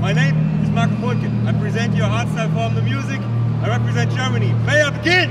My name is Marco Polkin. I present your hardstyle form, the music. I represent Germany. May I begin?